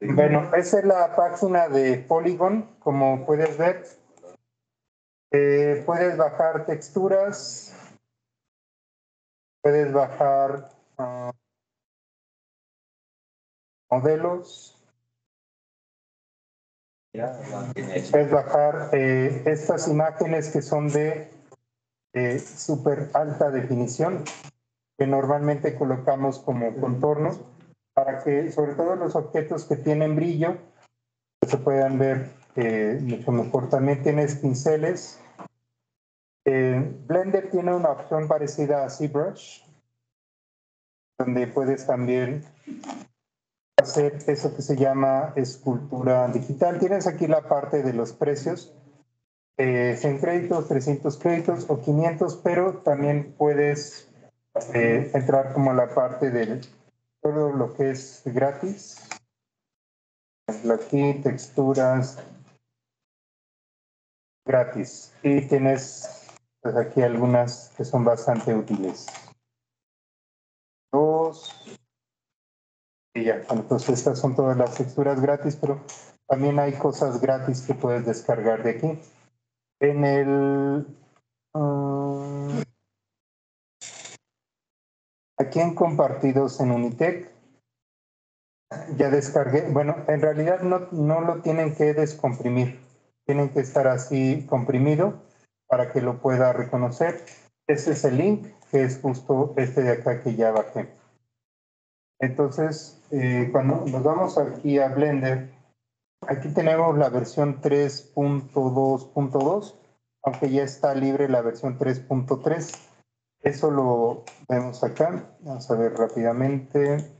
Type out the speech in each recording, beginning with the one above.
Bueno, esa es la página de Polygon, como puedes ver. Eh, puedes bajar texturas, puedes bajar ah, modelos, puedes bajar eh, estas imágenes que son de eh, súper alta definición, que normalmente colocamos como contorno, para que sobre todo los objetos que tienen brillo se puedan ver eh, mucho mejor. También tienes pinceles. Eh, Blender tiene una opción parecida a ZBrush, donde puedes también hacer eso que se llama escultura digital. Tienes aquí la parte de los precios. 100 eh, créditos, 300 créditos o 500, pero también puedes entrar como la parte de todo lo que es gratis. Aquí texturas, gratis. Y tienes pues, aquí algunas que son bastante útiles. Dos. Y ya, entonces estas son todas las texturas gratis, pero también hay cosas gratis que puedes descargar de aquí. En el... Um, aquí en compartidos en Unitec, ya descargué, bueno, en realidad no, no lo tienen que descomprimir tienen que estar así comprimido para que lo pueda reconocer. Ese es el link, que es justo este de acá que ya bajé. Entonces, eh, cuando nos vamos aquí a Blender, aquí tenemos la versión 3.2.2, aunque ya está libre la versión 3.3. Eso lo vemos acá. Vamos a ver rápidamente.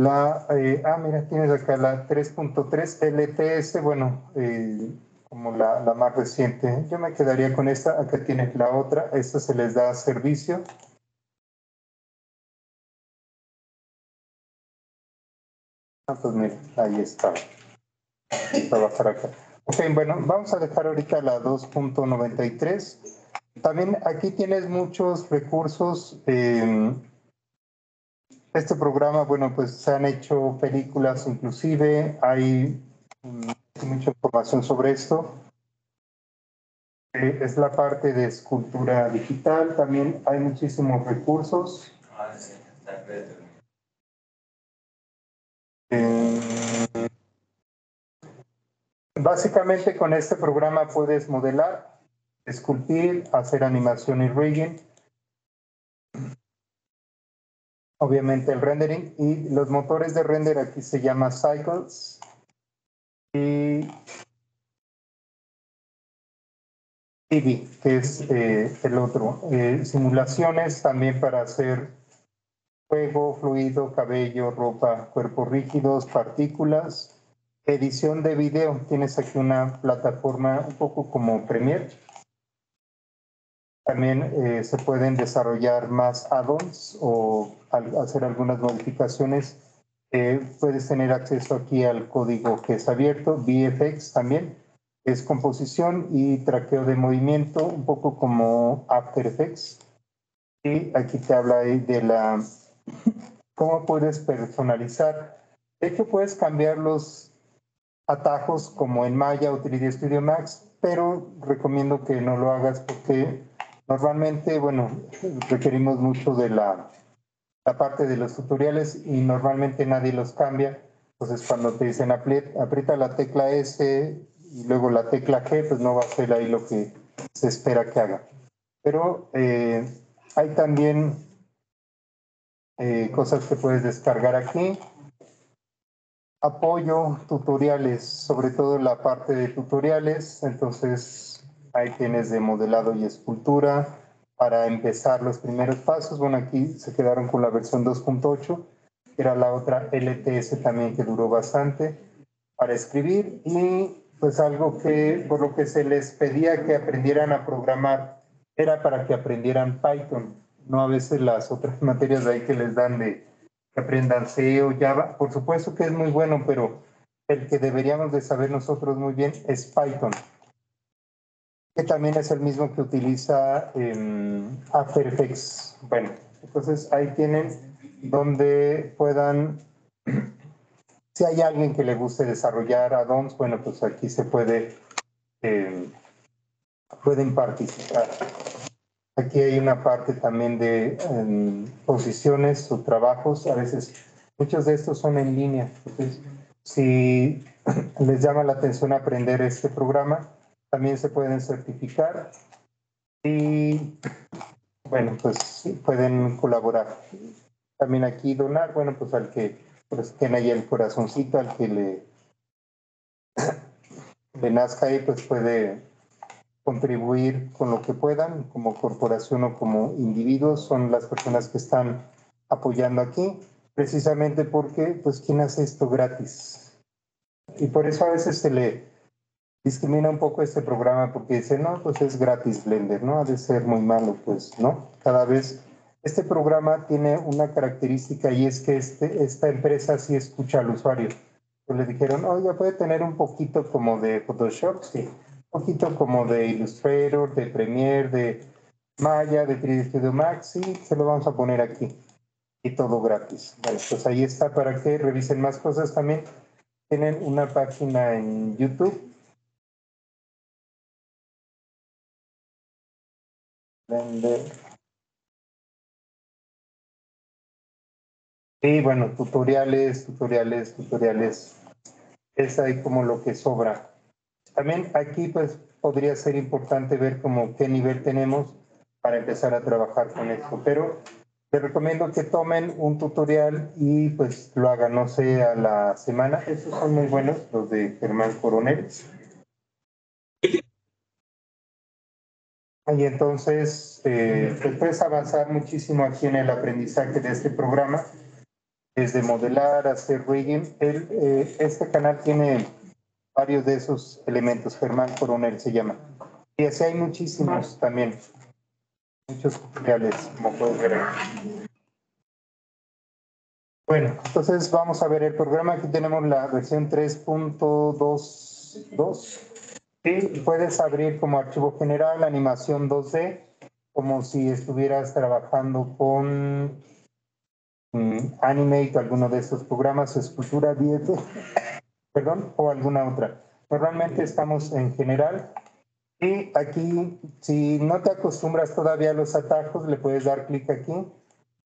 La, eh, ah, mira, tienes acá la 3.3 LTS, bueno, eh, como la, la, más reciente. Yo me quedaría con esta, acá tienes la otra, esta se les da servicio. Ah, pues mira, ahí está. Trabajar acá. Ok, bueno, vamos a dejar ahorita la 2.93. También aquí tienes muchos recursos. Eh, este programa, bueno, pues se han hecho películas inclusive, hay mucha información sobre esto. Eh, es la parte de escultura digital, también hay muchísimos recursos. Eh, básicamente con este programa puedes modelar, esculpir, hacer animación y rigging obviamente el rendering y los motores de render aquí se llama Cycles y Eevee, que es eh, el otro. Eh, simulaciones también para hacer fuego, fluido, cabello, ropa, cuerpos rígidos, partículas. Edición de video, tienes aquí una plataforma un poco como Premiere también eh, se pueden desarrollar más add-ons o hacer algunas modificaciones. Eh, puedes tener acceso aquí al código que es abierto, VFX también, es composición y traqueo de movimiento, un poco como After Effects. Y aquí te habla de la cómo puedes personalizar. De hecho, puedes cambiar los atajos como en Maya o 3D Studio Max, pero recomiendo que no lo hagas porque Normalmente, bueno, requerimos mucho de la, parte de los tutoriales y normalmente nadie los cambia. Entonces, cuando te dicen aprieta la tecla S y luego la tecla G, pues no va a ser ahí lo que se espera que haga. Pero eh, hay también eh, cosas que puedes descargar aquí. Apoyo, tutoriales, sobre todo la parte de tutoriales. Entonces, Ahí tienes de modelado y escultura para empezar los primeros pasos. Bueno, aquí se quedaron con la versión 2.8. Era la otra LTS también que duró bastante para escribir y pues algo que por lo que se les pedía que aprendieran a programar era para que aprendieran Python, no a veces las otras materias de ahí que les dan de aprendan C o Java. Por supuesto que es muy bueno, pero el que deberíamos de saber nosotros muy bien es Python que también es el mismo que utiliza After Effects. Bueno, entonces ahí tienen donde puedan, si hay alguien que le guste desarrollar add-ons, bueno, pues aquí se puede, eh, pueden participar. Aquí hay una parte también de em, posiciones o trabajos. A veces muchos de estos son en línea. Si les llama la atención aprender este programa, también se pueden certificar y, bueno, pues pueden colaborar. También aquí donar, bueno, pues al que pues, tiene ahí el corazoncito, al que le, le nazca ahí, pues puede contribuir con lo que puedan como corporación o como individuos, son las personas que están apoyando aquí, precisamente porque, pues, ¿quién hace esto gratis? Y por eso a veces se le discrimina un poco este programa porque dice, no, pues es gratis Blender, ¿no? Ha de ser muy malo, pues, ¿no? Cada vez, este programa tiene una característica y es que este, esta empresa sí escucha al usuario. Pues le dijeron, oiga, puede tener un poquito como de Photoshop, sí poquito como de Illustrator, de Premiere, de Maya, de 3D Studio Max y se lo vamos a poner aquí. Y todo gratis. Vale, pues ahí está para que revisen más cosas también. Tienen una página en YouTube. Y bueno, tutoriales, tutoriales, tutoriales. Es ahí como lo que sobra. También aquí pues podría ser importante ver como qué nivel tenemos para empezar a trabajar con esto, pero les recomiendo que tomen un tutorial y pues lo hagan, no sé, a la semana. Esos son muy buenos, los de Germán Coronel. Y entonces eh, pues, puedes avanzar muchísimo aquí en el aprendizaje de este programa, desde modelar, hacer rigging. El, eh, este canal tiene varios de esos elementos. Germán Coronel se llama. Y así hay muchísimos también. Muchos tutoriales, como pueden ver. Bueno, entonces vamos a ver el programa. Aquí tenemos la versión 3.22. Y puedes abrir como archivo general animación 2D, como si estuvieras trabajando con mm, Animate, alguno de estos programas, escultura 10 perdón, o alguna otra. Normalmente estamos en general y aquí, si no te acostumbras todavía a los atajos, le puedes dar clic aquí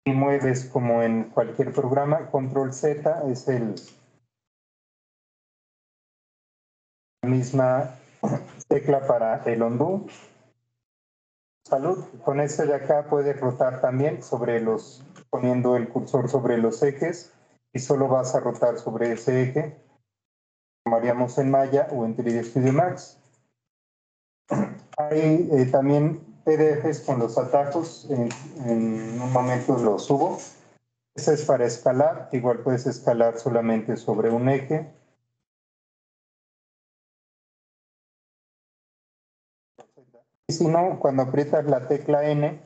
y mueves como en cualquier programa. Control Z es el misma tecla para el undo. Salud. Con este de acá puedes rotar también sobre los, poniendo el cursor sobre los ejes y solo vas a rotar sobre ese eje haríamos en Maya o en 3D Studio Max. Hay eh, también PDFs con los atajos, en, un momento los subo. Ese es para escalar, igual puedes escalar solamente sobre un eje. Y si no, cuando aprietas la tecla N,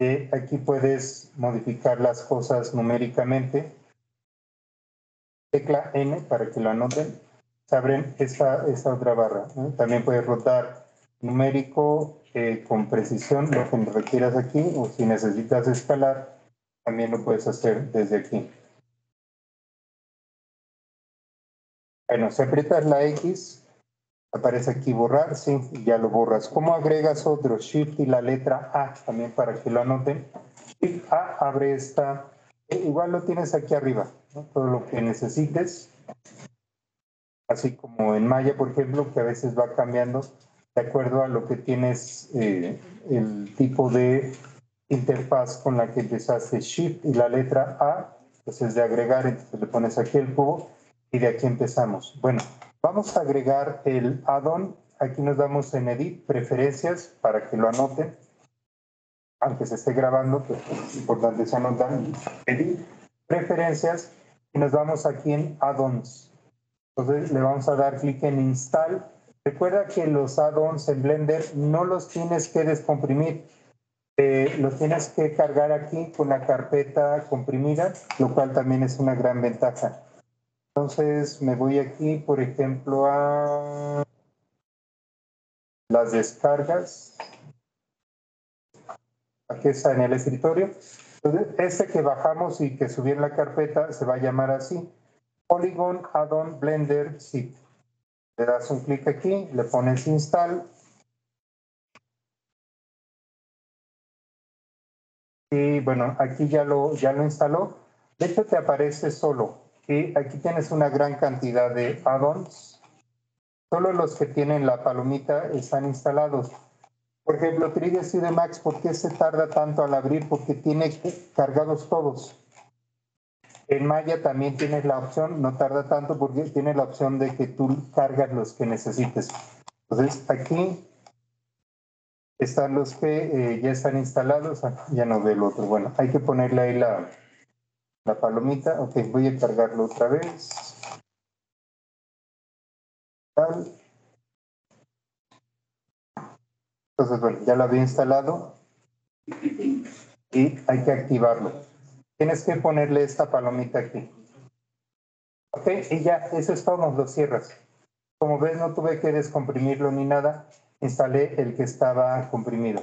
eh, aquí puedes modificar las cosas numéricamente tecla N para que lo anoten, se abren esta, otra barra. También puedes rotar numérico eh, con precisión, lo que requieras aquí, o si necesitas escalar, también lo puedes hacer desde aquí. Bueno, si aprietas la X, aparece aquí borrar, sí, ya lo borras. ¿Cómo agregas otro? Shift y la letra A, también para que lo anoten. Shift A abre esta, eh, igual lo tienes aquí arriba, todo lo que necesites. Así como en Maya, por ejemplo, que a veces va cambiando de acuerdo a lo que tienes, eh, el tipo de interfaz con la que empezaste Shift y la letra A, entonces de agregar, entonces le pones aquí el cubo y de aquí empezamos. Bueno, vamos a agregar el add-on. Aquí nos damos en Edit, Preferencias, para que lo anoten. Aunque se esté grabando, pues es importante se anotan Edit, Preferencias, y nos vamos aquí en Add-ons. Entonces le vamos a dar clic en Install. Recuerda que los add-ons en Blender no los tienes que descomprimir. Eh, los tienes que cargar aquí con la carpeta comprimida, lo cual también es una gran ventaja. Entonces me voy aquí, por ejemplo, a las descargas. Aquí está en el escritorio. Entonces, este que bajamos y que subí en la carpeta se va a llamar así, Polygon Add-on Blender Zip. Le das un clic aquí, le pones Install. Y bueno, aquí ya lo, ya lo instaló. De hecho, te aparece solo. Y aquí tienes una gran cantidad de add-ons. Solo los que tienen la palomita están instalados. Por ejemplo, 3D Max, ¿por qué se tarda tanto al abrir? Porque tiene cargados todos. En Maya también tienes la opción, no tarda tanto porque tiene la opción de que tú cargas los que necesites. Entonces, aquí están los que eh, ya están instalados, ah, ya no ve el otro. Bueno, hay que ponerle ahí la, la palomita. Ok, voy a cargarlo otra vez. Entonces, bueno, ya lo había instalado y hay que activarlo. Tienes que ponerle esta palomita aquí. Ok, y ya, eso es todo, lo cierras. Como ves, no tuve que descomprimirlo ni nada, instalé el que estaba comprimido.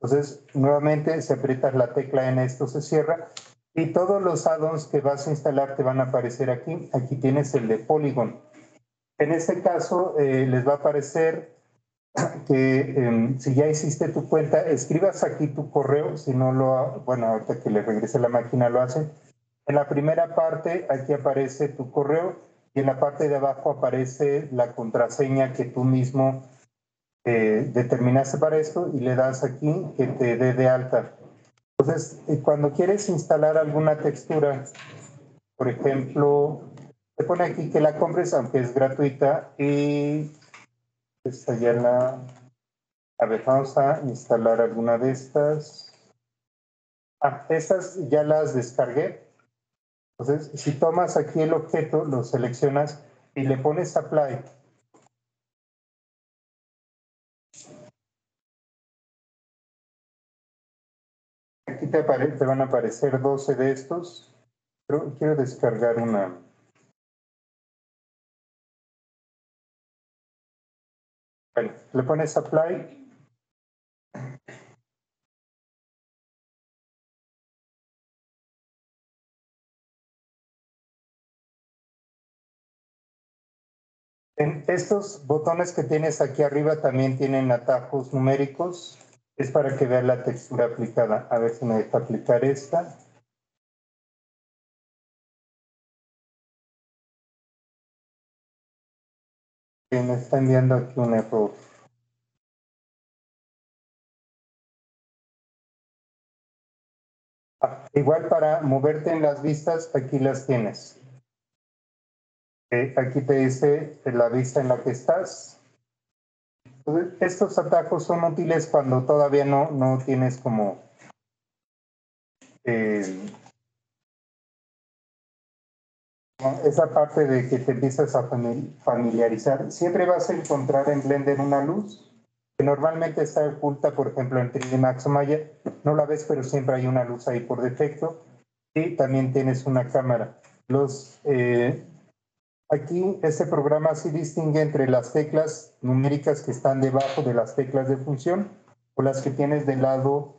Entonces, nuevamente, si aprietas la tecla en esto, se cierra y todos los add-ons que vas a instalar te van a aparecer aquí. Aquí tienes el de Polygon. En este caso, eh, les va a aparecer que em, si ya hiciste tu cuenta, escribas aquí tu correo, si no lo, bueno, ahorita que le regrese la máquina lo hace. En la primera parte, aquí aparece tu correo y en la parte de abajo aparece la contraseña que tú mismo eh, determinaste para esto y le das aquí que te dé de alta. Entonces, eh, cuando quieres instalar alguna textura, por ejemplo, te pone aquí que la compres, aunque es gratuita, y esta ya la... A ver, vamos a instalar alguna de estas. Ah, estas ya las descargué. Entonces, si tomas aquí el objeto, lo seleccionas y le pones Apply. Aquí te, te van a aparecer 12 de estos. Pero quiero descargar una. Le pones apply. En estos botones que tienes aquí arriba también tienen atajos numéricos. Es para que veas la textura aplicada. A ver si me deja aplicar esta. me está enviando aquí un error. Igual para moverte en las vistas, aquí las tienes. Eh, aquí te dice la vista en la que estás. estos atajos son útiles cuando todavía no, no tienes como eh, esa parte de que te empiezas a familiarizar, siempre vas a encontrar en Blender una luz que normalmente está oculta, por ejemplo, en 3D Max o Maya, no la ves, pero siempre hay una luz ahí por defecto y también tienes una cámara. Los, eh, aquí este programa sí distingue entre las teclas numéricas que están debajo de las teclas de función o las que tienes del lado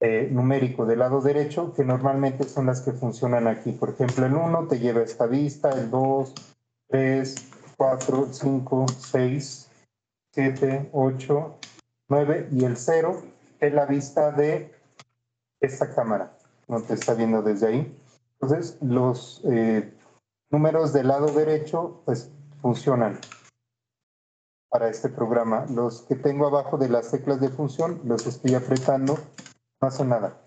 eh, numérico del lado derecho, que normalmente son las que funcionan aquí. Por ejemplo, el 1 te lleva esta vista, el 2, 3, 4, 5, 6, 7, 8, 9 y el 0 es la vista de esta cámara. No te está viendo desde ahí. Entonces, los eh, números del lado derecho pues funcionan para este programa. Los que tengo abajo de las teclas de función los estoy apretando no hace nada.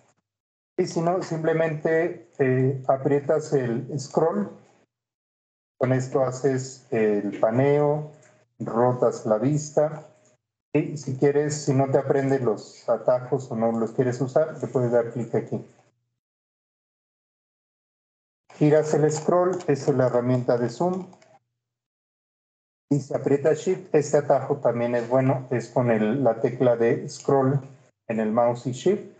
Y si no, simplemente eh, aprietas el scroll. Con esto haces el paneo, rotas la vista. Y si quieres, si no te aprendes los atajos o no los quieres usar, te puedes dar clic aquí. Giras el scroll, es la herramienta de zoom. Y si aprietas Shift, este atajo también es bueno, es con la tecla de scroll en el mouse y Shift.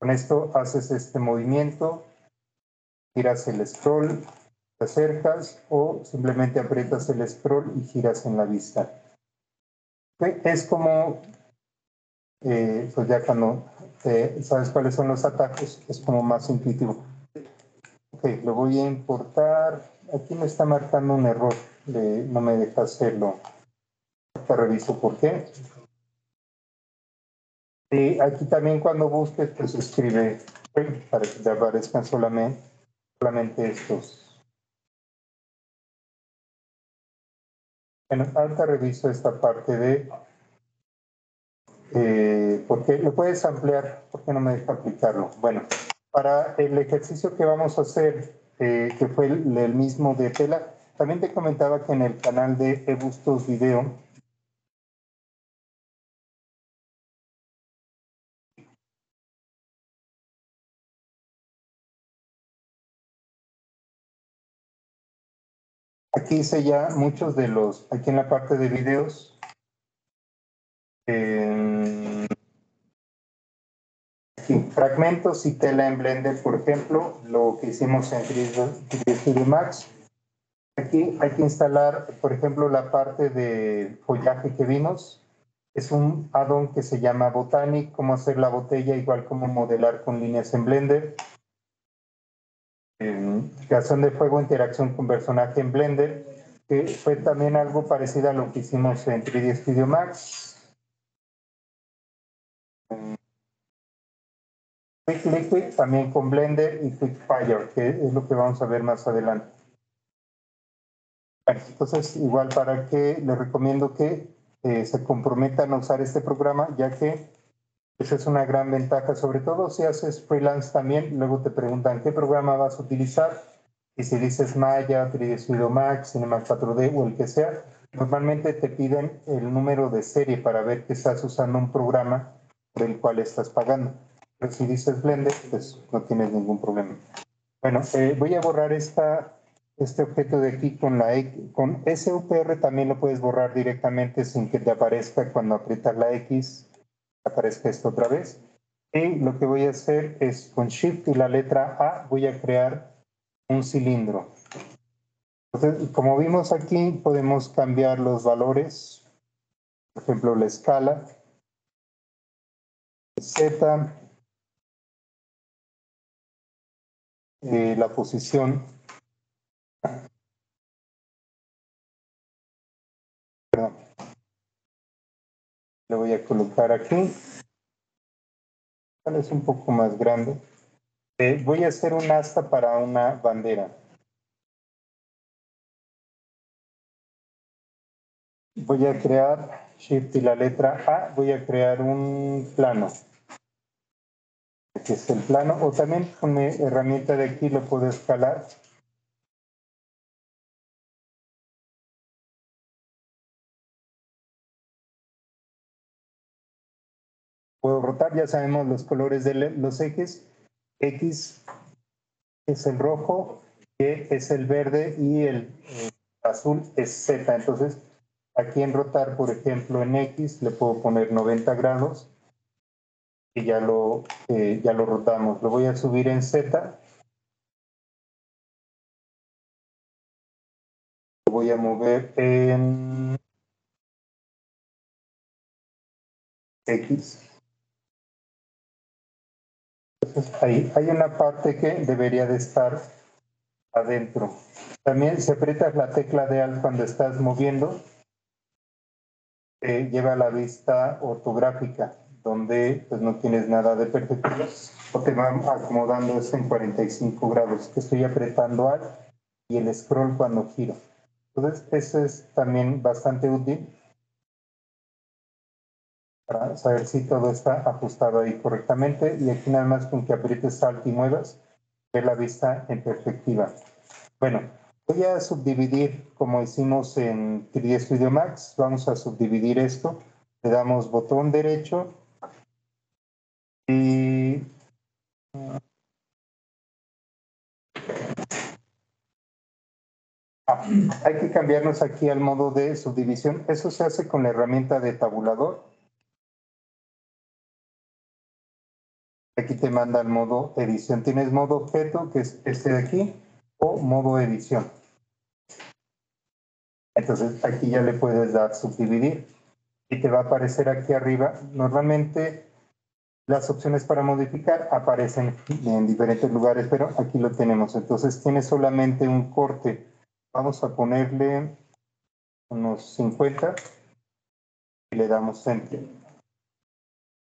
Con esto haces este movimiento, giras el scroll, te acercas o simplemente aprietas el scroll y giras en la vista. Es como, eh, pues ya cuando sabes cuáles son los atajos, es como más intuitivo. Ok, lo voy a importar. Aquí me está marcando un error, no me deja hacerlo. Te reviso por qué. Y aquí también cuando busques, pues escribe para que te aparezcan solamente, solamente estos. Bueno, ahorita reviso esta parte de eh, porque lo puedes ampliar, porque no me deja aplicarlo. Bueno, para el ejercicio que vamos a hacer, eh, que fue el, mismo de tela, también te comentaba que en el canal de eBustos Video Aquí hice ya muchos de los, aquí en la parte de videos, fragmentos y tela en Blender, por ejemplo, lo que hicimos en 3D Studio Max. Aquí hay que instalar, por ejemplo, la parte de follaje que vimos. Es un add-on que se llama Botanic, cómo hacer la botella, igual como modelar con líneas en Blender. Creación de fuego, interacción con personaje en Blender, que fue también algo parecido a lo que hicimos en 3D Studio Max. Quick Liquid también con Blender y Quick Fire, que es lo que vamos a ver más adelante. entonces, igual para que les recomiendo que eh, se comprometan a usar este programa, ya que esa es una gran ventaja, sobre todo si haces freelance también, luego te preguntan qué programa vas a utilizar, y si dices Maya, 3D Studio Max, Cinema 4D o el que sea, normalmente te piden el número de serie para ver que estás usando un programa por el cual estás pagando si dices Blender, pues no tienes ningún problema. Bueno, eh, voy a borrar esta, este objeto de aquí con la. Con SUPR también lo puedes borrar directamente sin que te aparezca cuando aprietas la X, aparezca esto otra vez. Y lo que voy a hacer es con Shift y la letra A voy a crear un cilindro. Entonces, como vimos aquí, podemos cambiar los valores. Por ejemplo, la escala. Z, Eh, la posición Perdón. Lo voy a colocar aquí. Es un poco más grande. Eh, voy a hacer un asta para una bandera. Voy a crear Shift y la letra A. Voy a crear un plano que es el plano, o también con mi herramienta de aquí lo puedo escalar. Ya sabemos los colores de los ejes. X es el rojo, Y es el verde y el azul es Z. Entonces, aquí en rotar, por ejemplo, en X le puedo poner 90 grados y ya lo, eh, ya lo rotamos. Lo voy a subir en Z. Lo voy a mover en X. Entonces ahí hay una parte que debería de estar adentro. También si aprietas la tecla de Alt cuando estás moviendo, te lleva a la vista ortográfica donde pues no tienes nada de perspectiva o te va acomodando esto en 45 grados, estoy apretando Alt y el scroll cuando giro. Entonces, eso es también bastante útil para saber si todo está ajustado ahí correctamente y aquí nada más con que aprietes Alt y muevas, ve la vista en perspectiva. Bueno, voy a subdividir como hicimos en 3D Studio Max, vamos a subdividir esto, le damos botón derecho y ah, hay que cambiarnos aquí al modo de subdivisión. Eso se hace con la herramienta de tabulador. Aquí te manda el modo edición. Tienes modo objeto, que es este de aquí, o modo edición. Entonces aquí ya le puedes dar subdividir y te va a aparecer aquí arriba. Normalmente Las opciones para modificar aparecen en diferentes lugares, pero aquí lo tenemos. Entonces tiene solamente un corte. Vamos a ponerle unos 50 y le damos Enter.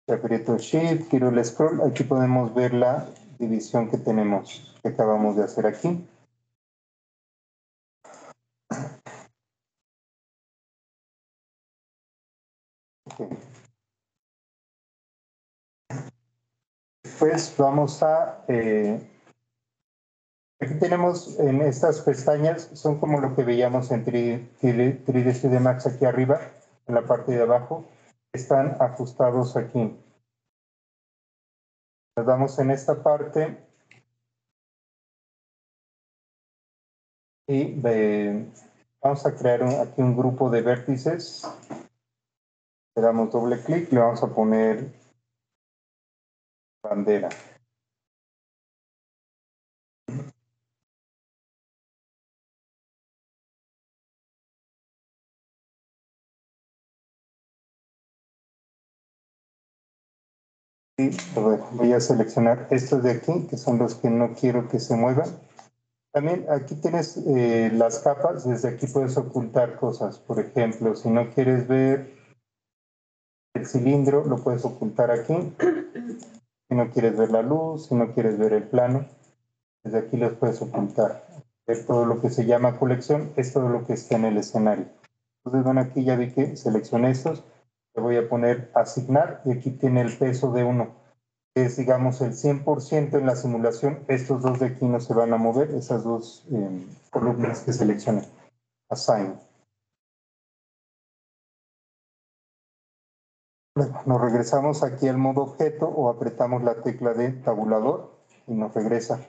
Aprieto Shift, giro el scroll. Aquí podemos ver la división que tenemos, que acabamos de hacer aquí. Después vamos a... Eh, aquí tenemos en estas pestañas, son como lo que veíamos en 3D Max aquí arriba, en la parte de abajo. Están ajustados aquí. Nos damos en esta parte y vamos a crear aquí un grupo de vértices le damos doble clic le vamos a poner bandera. Y voy a seleccionar estos de aquí, que son los que no quiero que se muevan. También aquí tienes eh, las capas, desde aquí puedes ocultar cosas. Por ejemplo, si no quieres ver el cilindro lo puedes ocultar aquí. Si no quieres ver la luz, si no quieres ver el plano, desde aquí los puedes ocultar. Todo lo que se llama colección es todo lo que está en el escenario. Entonces, bueno, aquí ya vi que seleccioné estos. Voy a poner asignar y aquí tiene el peso de uno. Es, digamos, el 100% en la simulación. Estos dos de aquí no se van a mover, esas dos eh, columnas que seleccioné. Assign. Nos regresamos aquí al modo objeto o apretamos la tecla de tabulador y nos regresa.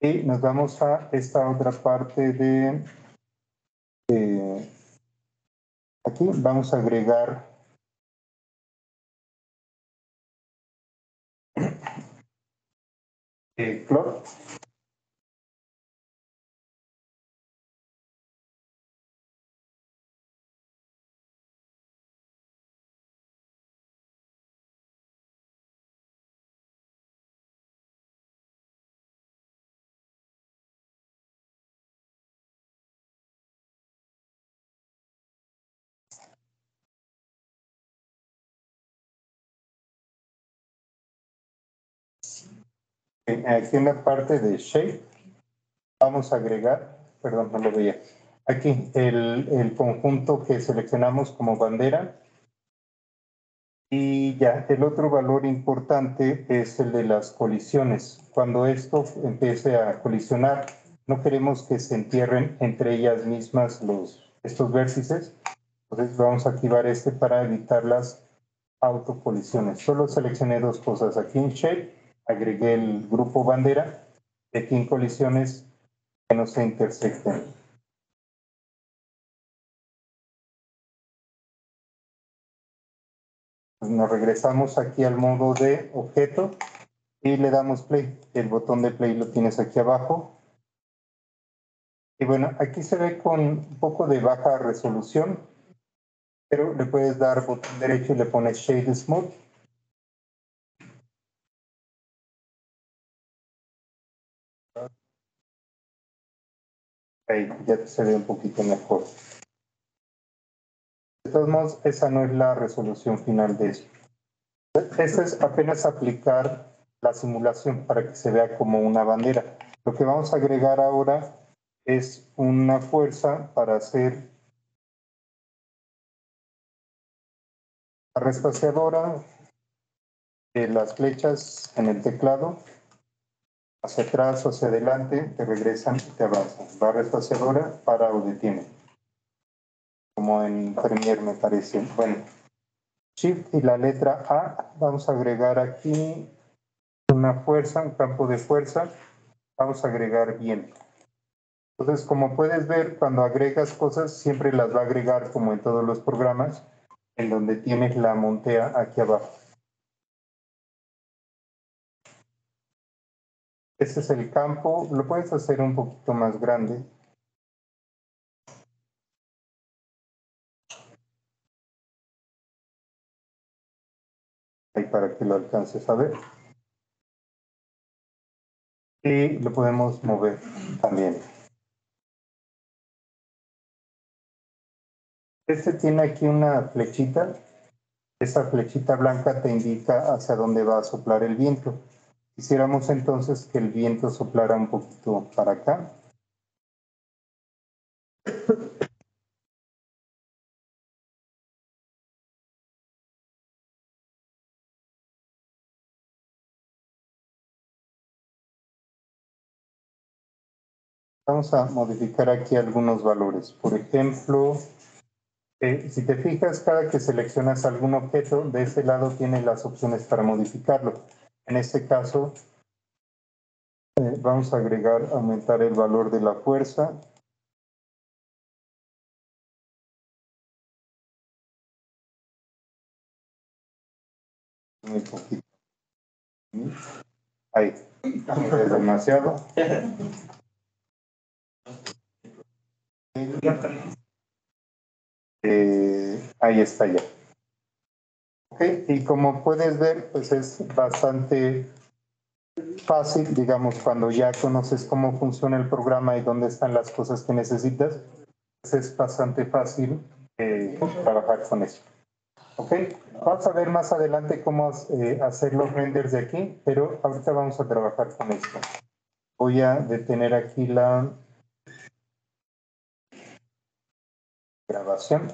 Y nos vamos a esta otra parte de... aquí vamos a agregar eh, Aquí en la parte de Shape vamos a agregar, perdón, no lo veía, aquí el, el conjunto que seleccionamos como bandera. Y ya, el otro valor importante es el de las colisiones. Cuando esto empiece a colisionar, no queremos que se entierren entre ellas mismas los, estos vértices. Entonces vamos a activar este para evitar las autocolisiones. Solo seleccioné dos cosas aquí en Shape agregué el grupo bandera de aquí colisiones que no se intersecten. Pues nos regresamos aquí al modo de objeto y le damos play. El botón de play lo tienes aquí abajo. Y bueno, aquí se ve con un poco de baja resolución, pero le puedes dar botón derecho y le pones Shade Smooth Ahí ya se ve un poquito mejor. De todos modos, esa no es la resolución final de eso. Esta es apenas aplicar la simulación para que se vea como una bandera. Lo que vamos a agregar ahora es una fuerza para hacer la respaciadora de las flechas en el teclado hacia atrás o hacia adelante, te regresan y te avanzan. Barra espaciadora, para o detiene. Como en Premiere me parece. Bueno, Shift y la letra A, vamos a agregar aquí una fuerza, un campo de fuerza. Vamos a agregar bien. Entonces, como puedes ver, cuando agregas cosas, siempre las va a agregar como en todos los programas, en donde tienes la montea aquí abajo. Este es el campo, lo puedes hacer un poquito más grande. Ahí para que lo alcances a ver. Y lo podemos mover también. Este tiene aquí una flechita. Esa flechita blanca te indica hacia dónde va a soplar el viento. Quisiéramos entonces que el viento soplara un poquito para acá. Vamos a modificar aquí algunos valores. Por ejemplo, eh, si te fijas, cada que seleccionas algún objeto, de ese lado tiene las opciones para modificarlo. En este caso, eh, vamos a agregar, aumentar el valor de la fuerza. Muy poquito. Ahí, es demasiado. Eh, ahí está ya. Okay. Y como puedes ver, pues es bastante fácil, digamos, cuando ya conoces cómo funciona el programa y dónde están las cosas que necesitas, pues es bastante fácil eh, trabajar con eso. Ok, vamos a ver más adelante cómo eh, hacer los renders de aquí, pero ahorita vamos a trabajar con esto. Voy a detener aquí la grabación.